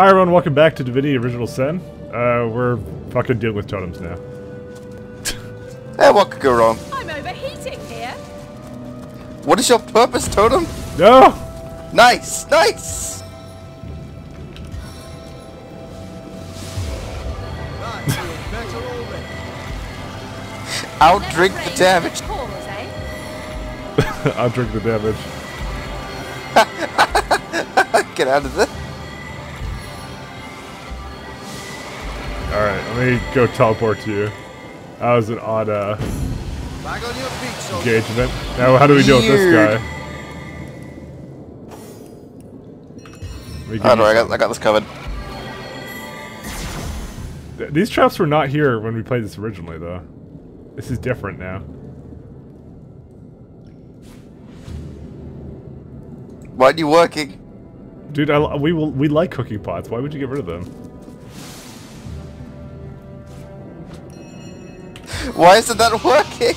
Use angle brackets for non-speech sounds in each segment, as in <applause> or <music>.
Hi everyone, welcome back to Divinity Original Sin. Uh, we're fucking dealing with totems now. <laughs> Eh, what could go wrong? I'm overheating here. What is your purpose, Totem? No! Nice, nice! <laughs> <laughs> I'll drink the damage. never eh? I'll drink the damage. Get out of this. Alright, let me go teleport to you. That was an odd uh, Back on your feet, engagement. Now, how do we deal with this guy? Let me give Oh, no, I got, I got this covered. Th- These traps were not here when we played this originally, though. This is different now. Why aren't you working? Dude, I, we will, we like cooking pots. Why would you get rid of them? <laughs> Why isn't that working?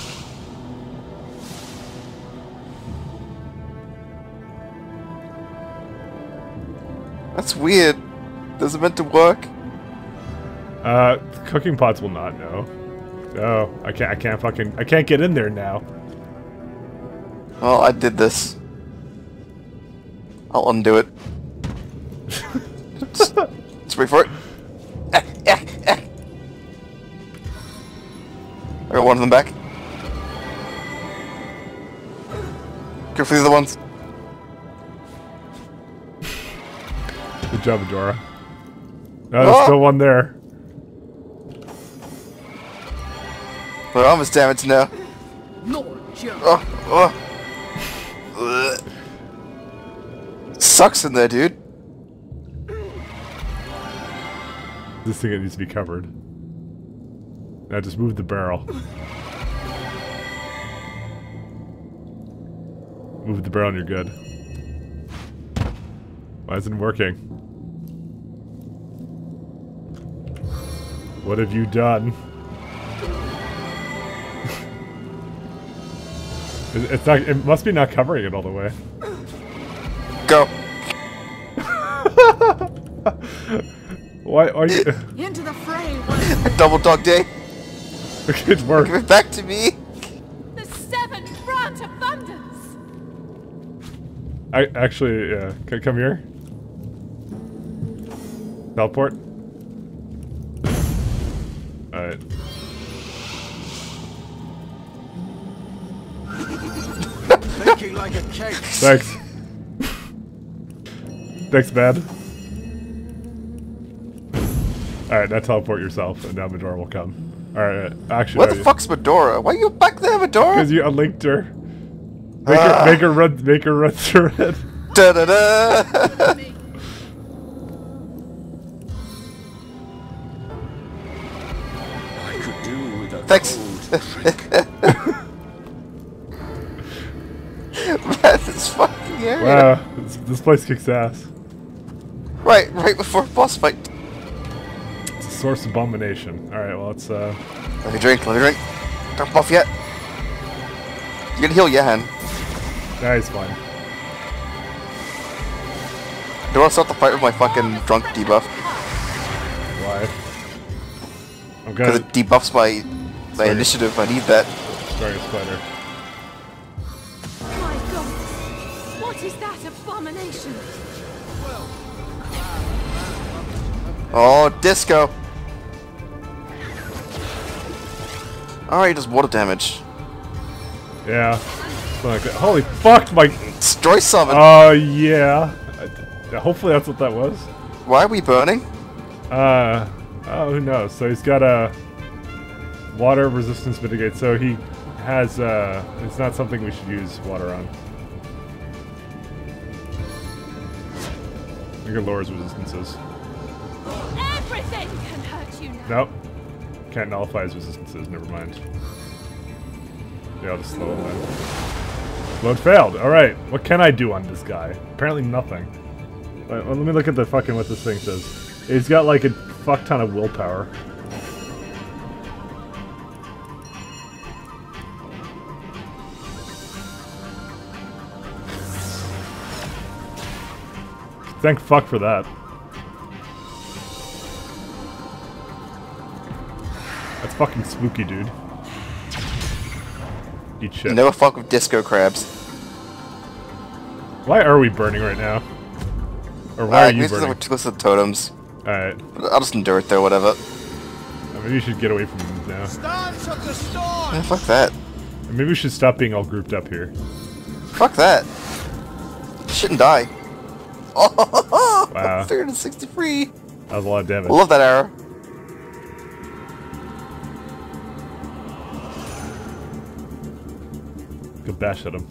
That's weird. Does it meant to work? Uh, cooking pots will not know. Oh, I can't. I can't fucking. I can't get in there now. Well, I did this. I'll undo it. <laughs> just, just wait for it. I got one of them back. Go for the other ones. Good job, Adora. No, there's Oh! still one there. We're almost damaged now. Oh, oh. Sucks in there, dude. This thing needs to be covered. Now just move the barrel. Move the barrel and you're good. Why isn't it working? What have you done? <laughs> It's not. It must be not covering it all the way. Go. <laughs> Why are you? Into the fray. <laughs> Double dog day. <laughs> it worked. Give it back to me. The seven grant abundance. I actually, yeah. C- come here. Teleport. Alright. Thinking like a cake. <laughs> Thanks. Thanks, man. Alright, now teleport yourself, and now Madora will come. Alright, actually, What the fuck's Madora? Why are you back there, Madora? Because you unlinked her. Make Ah. her, make her run, make her run <laughs> through it. Da da da. I could do with a Thanks. <laughs> Man, this fucking area. Wow, this, this place kicks ass. Right, right before boss fight. It's a source of abomination. Alright, well, it's, uh... Let me drink. Let me drink. Don't buff yet. You can heal Jahan. Nah, he's fine. Do I start the fight with my fucking drunk debuff? Why? I'm Because gonna it debuffs my my Sorry. initiative. I need that. start a spider. My God. What is that abomination? Oh, disco. Alright, does water damage. Yeah. Like that. Holy fuck, my... Destroy summon. Oh, yeah. Uh, Hopefully that's what that was. Why are we burning? Uh, oh, who knows? So he's got a water resistance mitigate. So he has. Uh, it's not something we should use water on. I think it lowers resistances. Everything can hurt you now. Nope. Can't nullify his resistances. Never mind. Yeah, I'll just slow him down. Load failed. All right. What can I do on this guy? Apparently nothing. Wait, well, let me look at the fucking what this thing says. He's got like a fuck ton of willpower. Thank fuck for that. It's fucking spooky, dude. Eat shit. Never fuck with disco crabs. Why are we burning right now? Or why Alright, are you maybe we're burning? too close to the totems. Alright. I'll just endure it though, whatever. Uh, maybe you should get away from them now. Stance of the Yeah, fuck that. Maybe we should stop being all grouped up here. Fuck that. Shouldn't die. Oh, <laughs> Wow. 363. That was a lot of damage. Love that arrow. Good bash at him.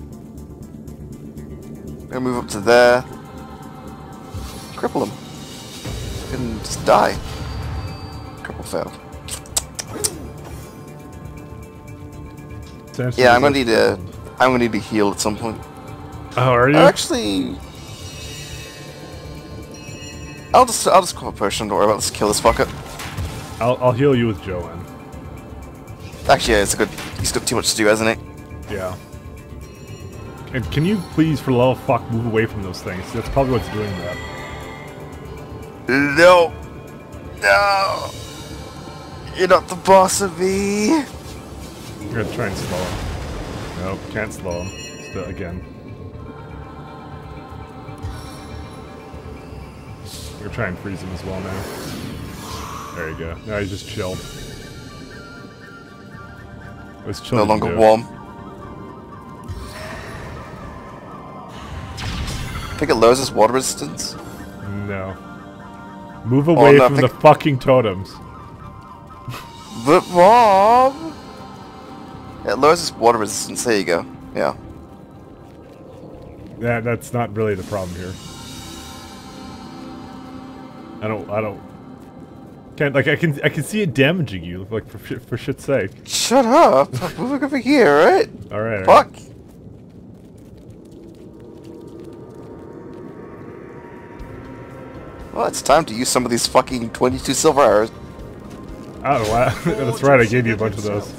Gonna move up to there. Cripple him. And just die. Cripple failed. Samson Yeah, I'm gonna need to. I'm gonna need to heal at some point. Oh, are you? Actually, I'll just I'll just call a potion. Don't worry about. Let's kill this fucker. I'll, I'll heal you with Joanne. Actually, yeah, it's a good. He's got too much to do, hasn't he? Yeah. And can you please, for the love of fuck, move away from those things? That's probably what's doing that. No. No. You're not the boss of me. I'm gonna try and slow him. Nope, can't slow him. Still, again. We're gonna try and freeze him as well now. There you go. Now he's just chilled. What's chill No longer warm. Think it lowers his water resistance. No. Move away oh, no, from the fucking totems. But mom, it lowers his water resistance. There you go. Yeah. That that's not really the problem here. I don't I don't can't like I can I can see it damaging you like for for shit's sake. Shut up. I'm moving over here, right? All right. all right. Well, it's time to use some of these fucking 22 silver arrows. Oh wow. <laughs> that's right. I gave you a bunch of those.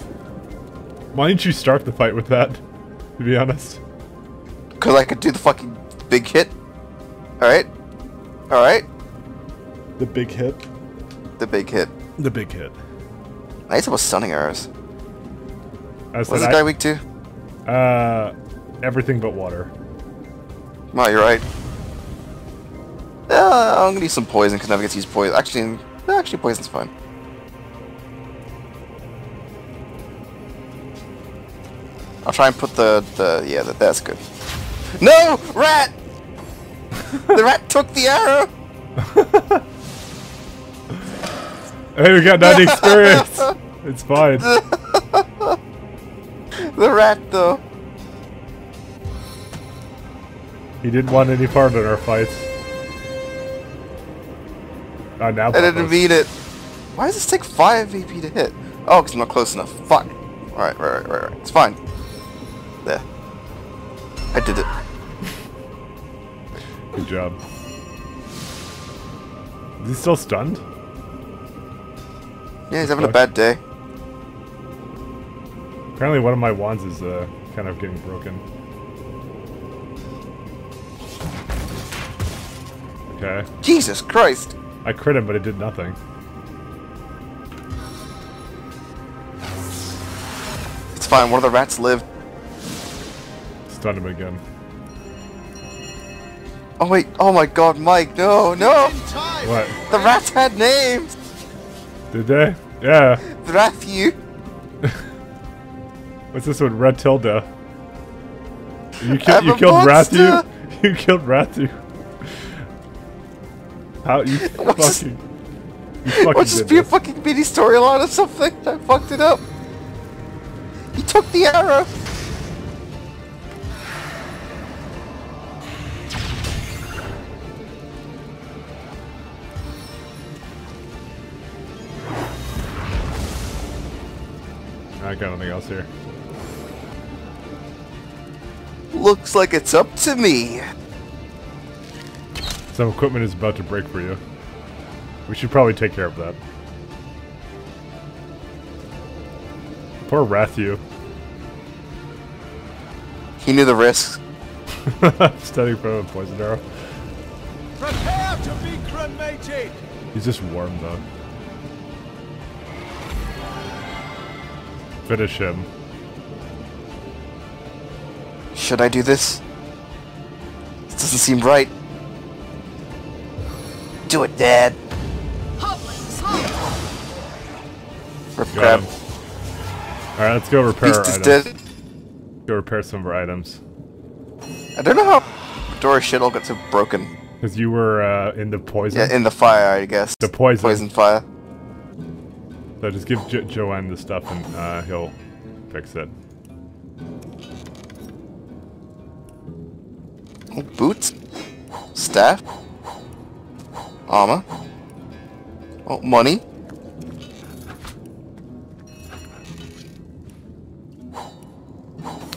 Why didn't you start the fight with that? To be honest. Because I could do the fucking big hit. Alright? Alright? The big hit. The big hit. The big hit. I need some more stunning arrows. I What's said this guy weak to? Uh everything but water. No, you're right. Uh, I'm gonna use some poison because never gets to use poison. Actually, actually, poison's fine. I'll try and put the the yeah, that that's good. No, rat! the rat <laughs> took the arrow. Hey, we got 90 experience. <laughs> it's fine. The rat though. He didn't want any part in our fights. Uh, now I didn't mean it. Why does this take five VP to hit? Oh, because I'm not close enough. Fuck. All right, right, right, right, right. It's fine. There. I did it. Good job. Is he still stunned? Yeah, he's having a bad day. Apparently one of my wands is uh, kind of getting broken. Okay. Jesus Christ. I crit him, but it did nothing. It's fine. One of the rats lived. Stunned him again. Oh wait. Oh my God, Mike. No, no. What? The rats had names. Did they? Yeah. Rathu. <laughs> What's this one? Red Tilda. You, ki- I'm you killed monster. Rathu? <laughs> You killed Rathu. How you <laughs> What's fucking... You fucking What's this be a fucking mini storyline or something? I fucked it up. He took the arrow. I got nothing else here. Looks like it's up to me. Some equipment is about to break for you. We should probably take care of that. Poor Rathu. He knew the risks. <laughs> Studying from a poison arrow. Prepare to be cremated! He's just warm though. Finish him. Should I do this? This doesn't seem right. Do it, Dad. Hoplings, halt! Rip crap. Alright, let's go repair Beast our is items. dead. Go repair some of our items. I don't know how Dora's shit all got so broken. Because you were uh, in the poison. Yeah, in the fire, I guess. the poison. Poison fire. So just give jo Joanne the stuff and uh, he'll fix it. Oh, boots. Staff. Armor. Oh, money.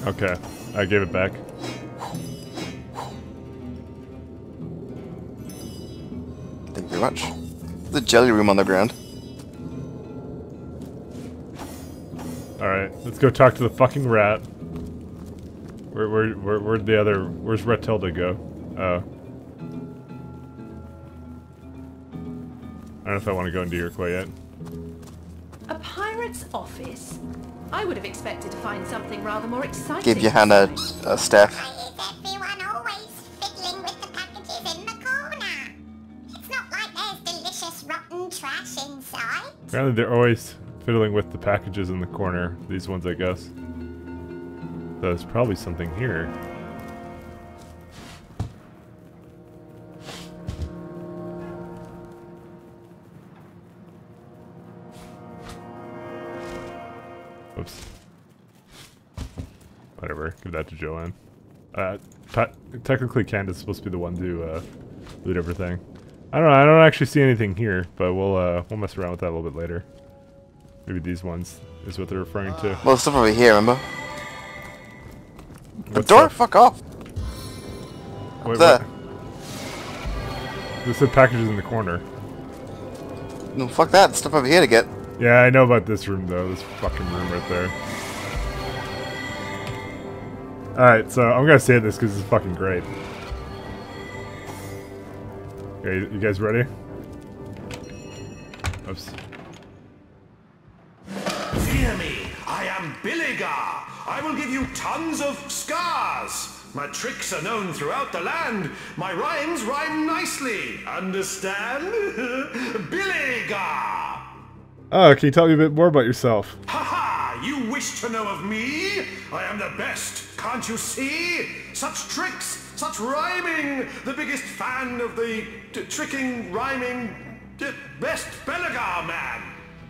Okay, I gave it back. Thank you very much. The jelly room on the ground. Alright, let's go talk to the fucking rat. Where, where, where, where'd the other, where's Retilda go? Oh. Don't know if I want to go into your quite yet. A pirate's office? I would have expected to find something rather more exciting. Give your hand a, a staff. Why is everyone always fiddling with the packages in the corner? It's not like there's delicious rotten trash inside. Apparently they're always fiddling with the packages in the corner. These ones, I guess. There's probably something here. To Joanne. Uh, technically Candace is supposed to be the one to uh, loot everything. I don't know. I don't actually see anything here, but we'll uh, we'll mess around with that a little bit later. Maybe these ones is what they're referring to. Well, there's stuff over here, remember? The What's door, up? fuck off. Wait, there. what? This said packages in the corner. No, fuck that. Stuff over here to get. Yeah, I know about this room though. This fucking room right there. All right, so I'm gonna say this because it's fucking great. Okay, you guys ready? Oops. Fear me, I am Billigar. I will give you tons of scars. My tricks are known throughout the land. My rhymes rhyme nicely. Understand? <laughs> Billigar. Oh, can you tell me a bit more about yourself? Ha ha! You wish to know of me? I am the best, can't you see? Such tricks, such rhyming. The biggest fan of the t- tricking, rhyming, best Belligar man.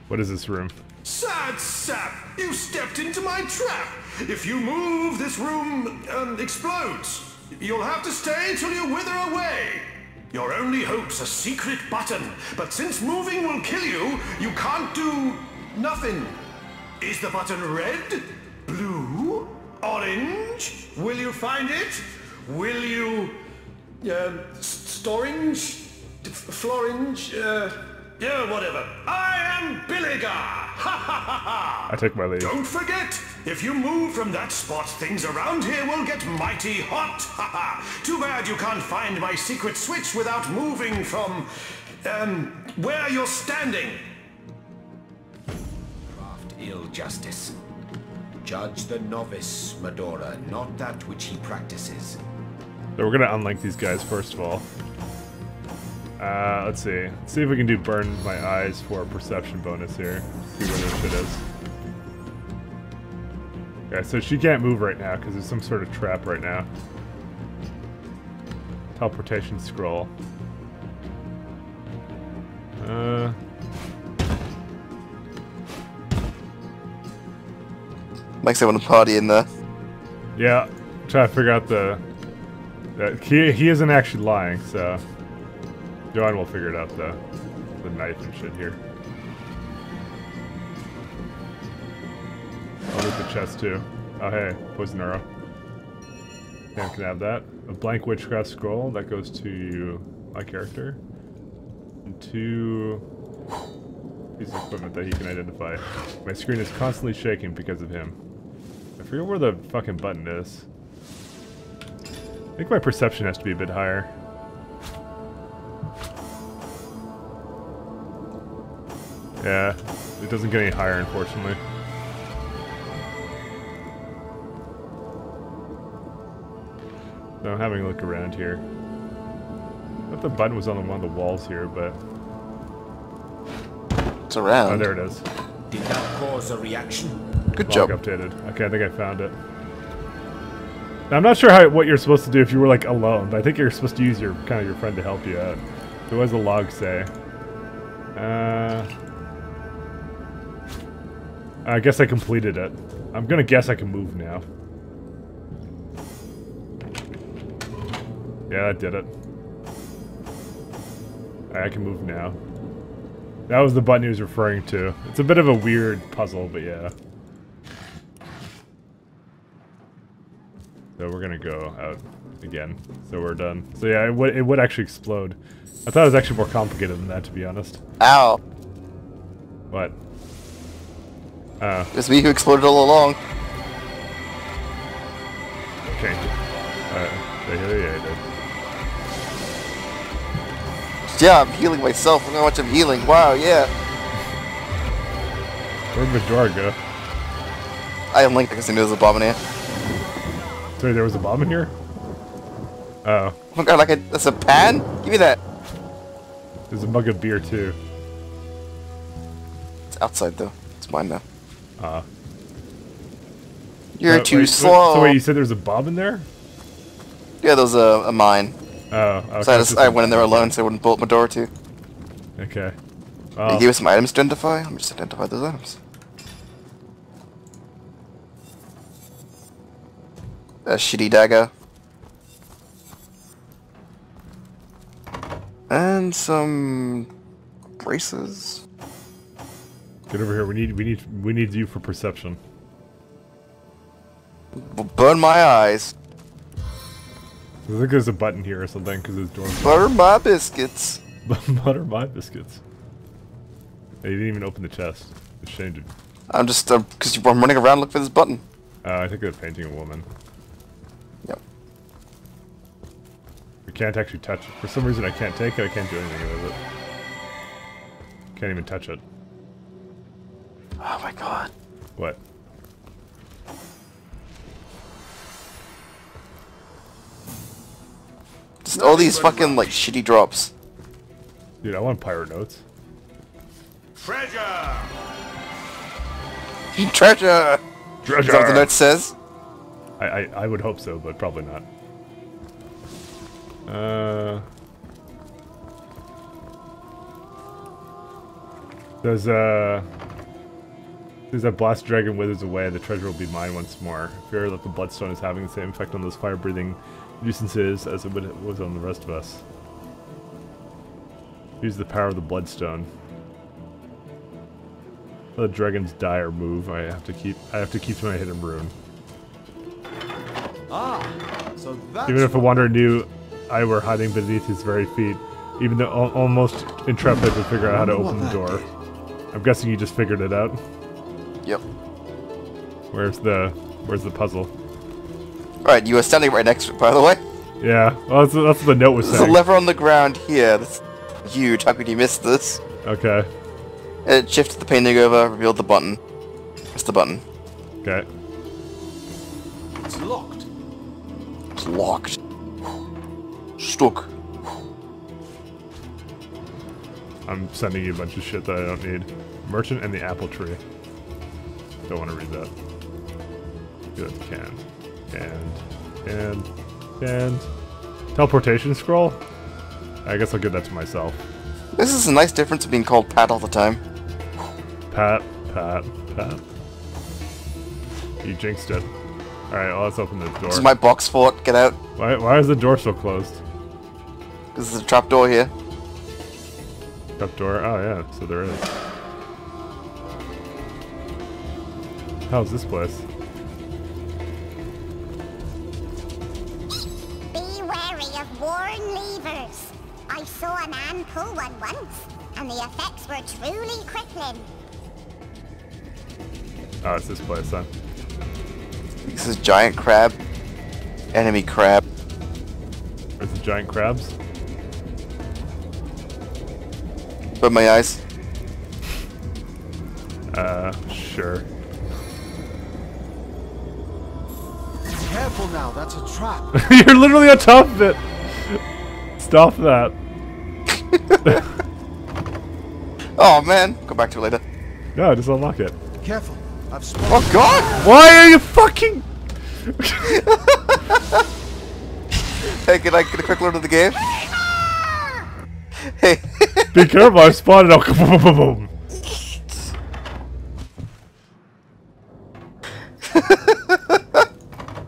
What is this room? Sad sap! You stepped into my trap! If you move, this room um, explodes. You'll have to stay till you wither away. Your only hope's a secret button, but since moving will kill you, you can't do nothing. Is the button red? Blue? Orange? Will you find it? Will you. Um, storange? Florange? Uh, yeah, whatever. I am Billigar! <laughs> Ha ha ha ha! I take my leave. Don't forget, if you move from that spot, things around here will get mighty hot. <laughs> Ha ha! Too bad you can't find my secret switch without moving from, um, where you're standing. craft ill justice. Judge the novice, Madora, not that which he practices. So we're gonna unlink these guys first of all. Uh, let's see. Let's see if we can do burn my eyes for a perception bonus here. See where this shit is. Okay, so she can't move right now because there's some sort of trap right now. Teleportation scroll. Uh, Makes everyone party in there. yeah. Try to figure out the. He he isn't actually lying, so. Joanne will figure it out the the knife and shit here. I'll loot the chest too. Oh hey, poison arrow. Cam can have that. A blank witchcraft scroll that goes to my character. And two pieces of equipment that he can identify. My screen is constantly shaking because of him forget where the fucking button is. I think my perception has to be a bit higher. Yeah, it doesn't get any higher, unfortunately. So I'm having a look around here. I thought the button was on one of the walls here, but... It's around. Oh, there it is. Did that cause a reaction? Good job. updated. Okay, I think I found it. Now, I'm not sure how what you're supposed to do if you were like alone, but I think you're supposed to use your kind of your friend to help you out. So what does the log say? Uh, I guess I completed it. I'm gonna guess I can move now. Yeah, that did it. Alright, I can move now. That was the button he was referring to. It's a bit of a weird puzzle, but yeah. So we're gonna go out again. So we're done. So yeah, it would it would actually explode. I thought it was actually more complicated than that, to be honest. Ow. What? Uh, It's me who exploded all along. Okay. it. Alright. Yeah, I did. Yeah, I'm healing myself. Look how much I'm healing. Wow, yeah. Where'd Madora go? I am Link because I knew there Sorry, there was a bomb in here? Oh. Oh my god, like a, that's a pan? Give me that. There's a mug of beer too. It's outside though. It's mine now. Uh, You're uh, too wait, wait, slow. So wait, you said there was a bomb in there? Yeah, there was a, a mine. Oh, okay. So I, just, I went in there alone so I wouldn't bolt my door too. Okay. They Well, gave us some items to identify. Me just identify those items. A shitty dagger. And some braces. get over here. We need we need we need you for perception. Burn my eyes. I think there's a button here or something because there's doors. Burn my biscuits. <laughs> Butter my biscuits. They didn't even open the chest. Just changed it. I'm just, because uh, I'm running around looking for this button. Uh, I think they're painting a woman. Yep. We can't actually touch it. For some reason I can't take it, I can't do anything with it. Can't even touch it. Oh my god. What? Just all these fucking, like, shitty drops. Dude, I want pirate notes. Treasure! Treasure! <laughs> Treasure! Is that what the note says? I, I, I would hope so, but probably not. Uh... There's a... There's that blast dragon withers away, the treasure will be mine once more. Fear that the bloodstone is having the same effect on those fire-breathing nuisances as it would- was on the rest of us. Use the power of the bloodstone. The dragons or move. I have to keep. I have to keep my hidden rune. Ah, so that's Even if a wanderer knew I were hiding beneath his very feet, even the almost intrepid would figure out how to open the door. I'm guessing you just figured it out. Yep. Where's the Where's the puzzle? Alright, you were standing right next to it, by the way. Yeah, well, that's, that's what the note was There's a lever on the ground here. That's huge. How could you miss this? Okay, And It shifted the painting over, revealed the button. Press the button. okay. Locked. Stuck. I'm sending you a bunch of shit that I don't need. Merchant and the apple tree. Don't want to read that. Good. Can. And. And. And. Teleportation scroll? I guess I'll give that to myself. This is a nice difference of being called Pat all the time. Pat, pat, pat. You jinxed it. Alright, well, let's open this door. This is my box fort. Get out. why, why is the door still closed? This is a trap door here. Trap door? Oh, yeah, so there is. How's this place? Be wary of worn levers. I saw a man pull one once, and the effects were truly crippling. Oh, it's this place, huh? This is giant crab. Enemy crab. Where's the giant crabs? Burn my eyes. Uh, sure. Careful now, that's a trap. <laughs> You're literally on top of it. Stop that. <laughs> Oh man, go back to it later. No, just unlock it. Careful. I've spotted Oh god! Why are you fucking? Hey, can I get a quick load of the game? Hey, Be careful! I spotted. Oh, boom, boom, boom.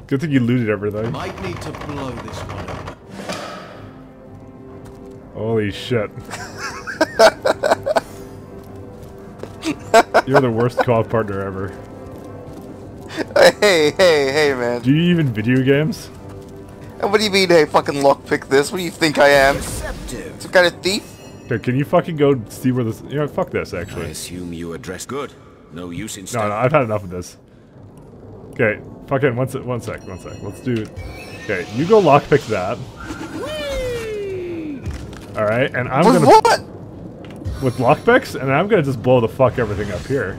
Good thing you looted everything. Might need to blow this one up. Holy shit. You're the worst co-op partner ever. Hey, hey, hey, man. Do you even video games? And what do you mean, hey, fucking lockpick this? What do you think I am? Deceptive. Some kind of thief? Okay, can you fucking go see where this? You know, fuck this actually. I assume you address good. No use in No, no, I've had enough of this. Okay, fucking one sec, one sec, one sec. Let's do. it. Okay, you go lockpick that. All right, and I'm With gonna what? with lockpicks, and I'm gonna just blow the fuck everything up here.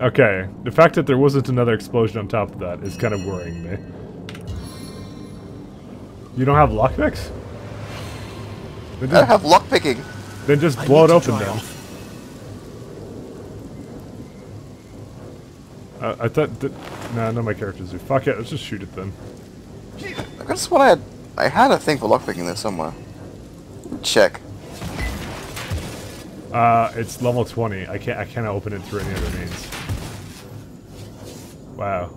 Okay, the fact that there wasn't another explosion on top of that is kind of worrying me. You don't have lockpicks? Then I just, have lockpicking. then just blow it open dry then. Uh, I thought that. Nah, none of my characters do. Fuck it, let's just shoot it then. I could sworn I had, I had a thing for lockpicking there somewhere. Check. Uh, it's level 20. I can't. I cannot open it through any other means. Wow.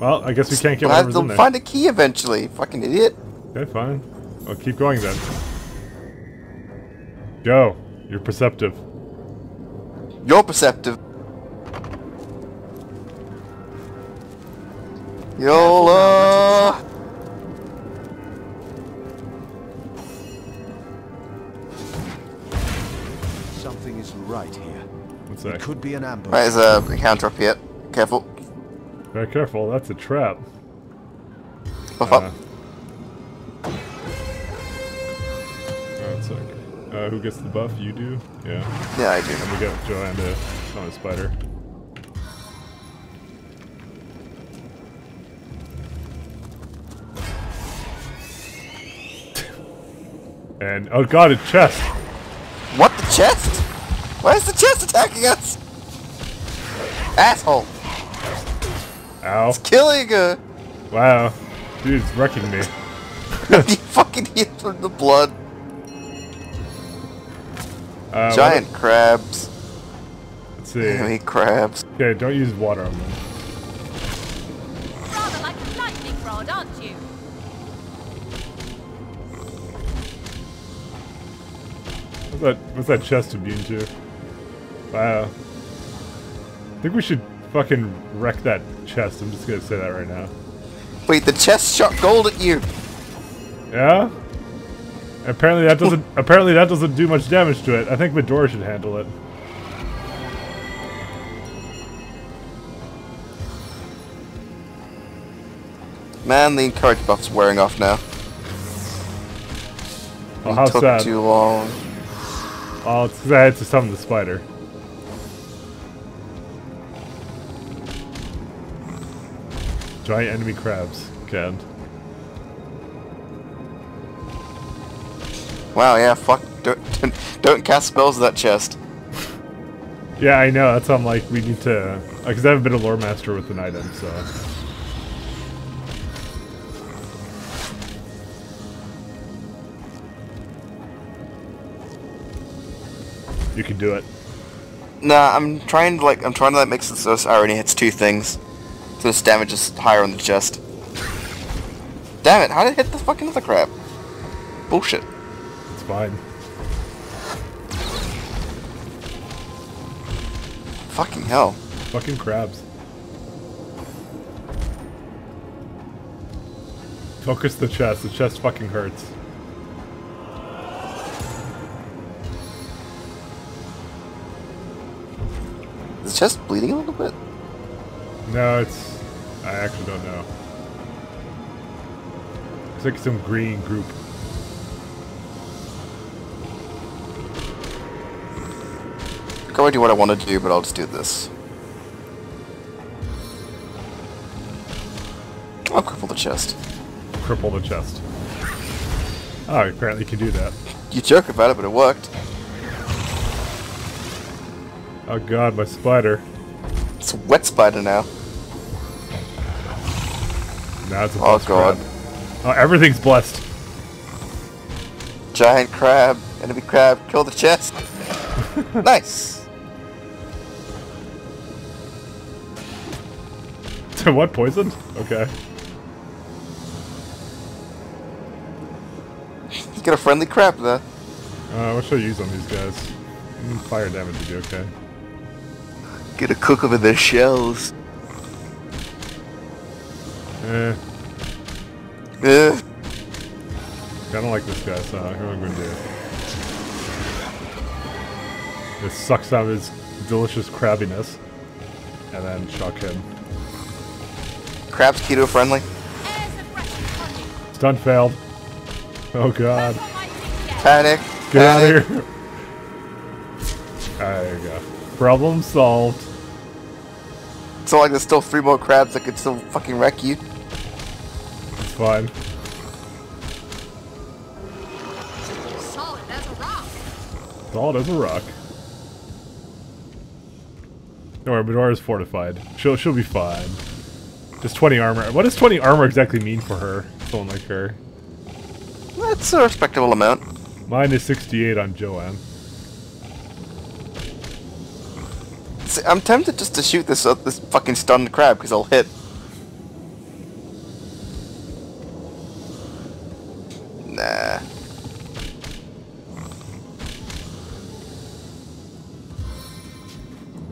Well, I guess we can't get I have whatever's in to there. find a key eventually. Fucking idiot. Okay, fine. Well, keep going then. Go. You're perceptive. You're perceptive. Yola. Something isn't right here. What's It that? could be an ambush. Right, there's a encounter up here. Careful. Very careful. That's a trap. Buff Uh, up. oh, it's like, uh, who gets the buff? You do? Yeah. Yeah, I do. And we got Joanna on a spider. <laughs> and oh god, a chest. What the chest? Why is the chest attacking us? Asshole! Ow! Killing her! Wow, dude's wrecking me. <laughs> you fucking hit from the blood. Uh, what- Giant crabs. Let's I see. eat crabs. Okay, don't use water on them. Rather like a lightning rod, aren't you? What's that? What's that chest immune to? Wow. I think we should fucking wreck that chest. I'm just gonna say that right now. Wait, the chest shot gold at you. Yeah. Apparently that doesn't. <laughs> apparently that doesn't do much damage to it. I think Madora should handle it. Man, the encourage buff's wearing off now. Oh, how Took sad. too long. Oh, it's because I had to summon the spider. Giant enemy crabs. Can. Wow, yeah, fuck. Don't, <laughs> don't, cast spells at that chest. Yeah, I know. That's why I'm like, we need to. Uh, because I haven't been a lore master with an item, so. You can do it. Nah, I'm trying to like, I'm trying to like make so this irony hits two things. So this damage is higher on the chest. Damn it, how did it hit the fucking other crab? Bullshit. It's fine. Fucking hell. Fucking crabs. Focus the chest. The chest fucking hurts. Is the chest bleeding a little bit? No, it's. I actually don't know. It's like some green group. I can't do what I want to do, but I'll just do this. I'll cripple the chest. Cripple the chest. Oh, apparently you can do that. You joke about it, but it worked. Oh god, my spider. It's a wet spider now. It's a Oh god. crab. Oh, everything's blessed. Giant crab, enemy crab, kill the chest. <laughs> nice. what poison? Okay. You get a friendly crab there. Uh, what should I use on these guys? Mm, fire damage would be okay. Get a cook over their shells. Eh, Eh. I don't like this guy, so who am I going to do? This sucks out his delicious crabbiness. And then shock him. Crab's keto friendly. Stun failed. Oh god. What you get? Panic. Get out of here. Alright, there you go. Problem solved. It's not like there's still three more crabs that could still fucking wreck you. It's fine. Solid as a rock. Solid as a rock. Don't worry, Madora's fortified. She'll she'll be fine. Just 20 armor. What does 20 armor exactly mean for her? Someone like her. That's a respectable amount. Mine is 68 on Joanne. See, I'm tempted just to shoot this uh, this fucking stunned crab because I'll hit.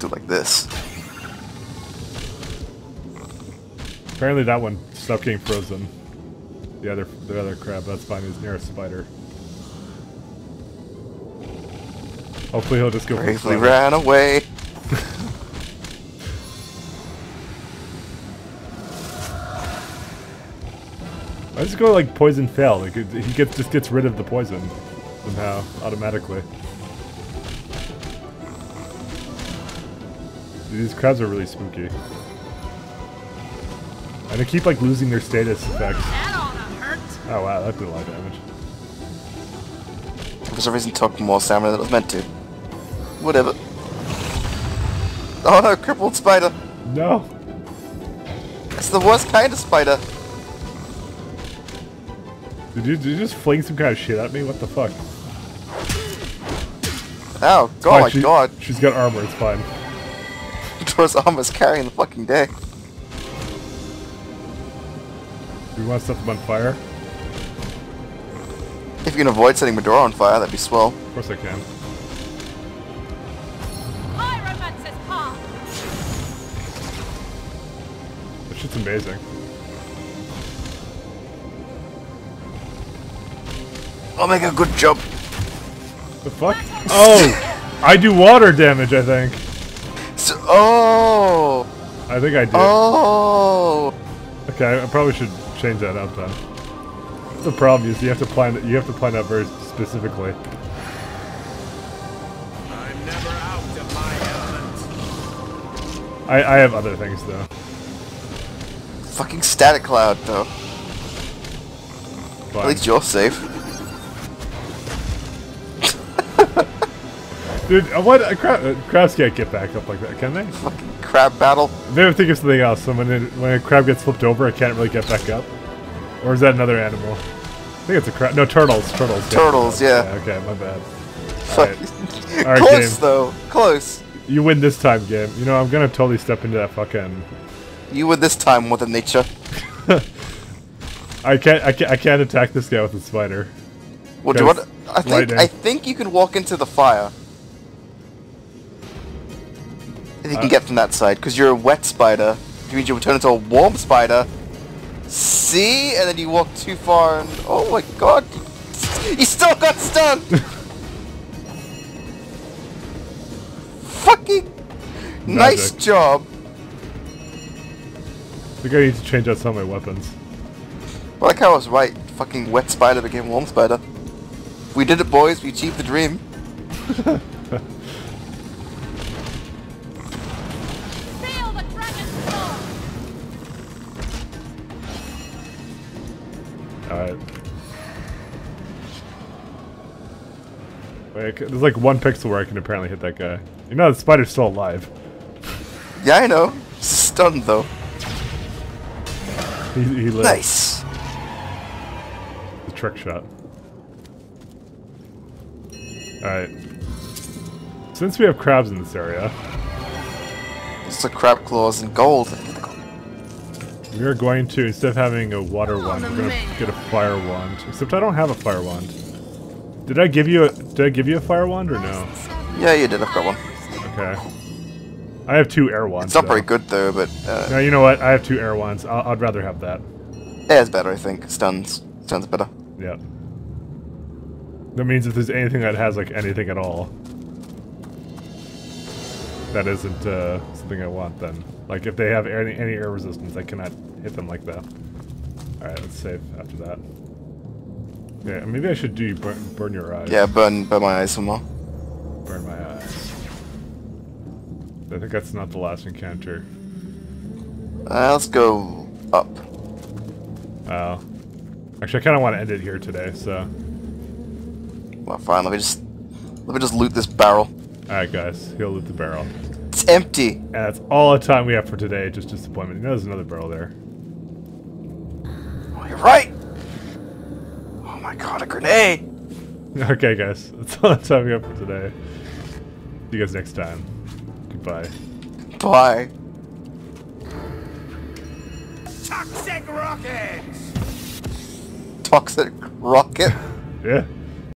Do like this. Apparently that one stopped getting frozen. The other the other crab, that's fine, he's near a spider. Hopefully he'll just go Bravely ran away. <laughs> I just go like poison fail. Like it- he gets just gets rid of the poison somehow automatically. These crabs are really spooky. And they keep like losing their status effects. That oughta hurt. Oh wow, that did a lot of damage. For some reason took more stamina than it was meant to. Whatever. Oh no, crippled spider. No! It's the worst kind of spider. Did you, did you just fling some kind of shit at me? What the fuck? Oh, Fine, god, my she- god. She's got armor, it's fine. <laughs> Dora's armor's carrying the fucking day. Do you want to set them on fire? If you can avoid setting Madora on fire, that'd be swell. Of course I can. Pyromancer's path. That shit's amazing. I'll make a good jump. The fuck? Oh! I do water damage, I think. So, oh, I think I did. oh. Okay, I probably should change that up then. The problem is you have to plan it. You have to plan that very specifically. I'm never out of my element. I, I have other things though. Fucking static cloud, though. At least you're safe. Dude, uh, what? Uh, crab, uh, crabs can't get back up like that, can they? Fucking crab battle. Maybe I'm thinking of something else. So when, it, when a crab gets flipped over, it can't really get back up. Or is that another animal? I think it's a crab. No, turtles. Turtles. Turtles, up. yeah. Okay, my bad. Fucking Alright, <laughs> Close, game. though. Close. You win this time, game. You know, I'm gonna totally step into that fucking. You win this time, Mother Nature. <laughs> I can't. I can't. I can't attack this guy with a spider. What do you want? I think lightning. I think you can walk into the fire. You can Uh, get from that side, because you're a wet spider, which means you'll turn into a warm spider. See, and then you walk too far, and oh my god, you still got stunned. <laughs> Fucking nice Magic. job. I think I need to change out some of my weapons. I like how I was right. Fucking wet spider became warm spider. We did it, boys. We achieved the dream. <laughs> Like, there's like one pixel where I can apparently hit that guy. You know, the spider's still alive. <laughs> Yeah, I know. Stunned though. He, he lives. Nice. The trick shot. Alright. Since we have crabs in this area, It's the crab claws and gold. we are going to, instead of having a water Oh, wand, we're going to get a fire wand. Except I don't have a fire wand. Did I give you a, did I give you a fire wand or no? Yeah, you did. I've got one. Okay. I have two air wands. It's not though. very good though, but uh, No, you know what? I have two air wands. I'll, I'd rather have that. Air's better. I think stuns. Stuns better. Yeah. That means if there's anything that has like anything at all, that isn't uh, something I want. Then, like if they have any, any air resistance, I cannot hit them like that. All right, let's save after that. Yeah, maybe I should do burn, burn your eyes. Yeah, burn burn my eyes some more. Burn my eyes. I think that's not the last encounter. Uh, let's go up. Oh. Actually, I kind of want to end it here today. So, Well, fine. Let me just let me just loot this barrel. all right, guys, he'll loot the barrel. It's empty. And that's all the time we have for today. Just disappointment. You know, there's another barrel there. Oh, you're right. Oh my god, a grenade. Okay, guys, <laughs> that's all the time we have for today. See you guys next time. Goodbye. Bye. Toxic rockets! Toxic rocket. <laughs> Yeah.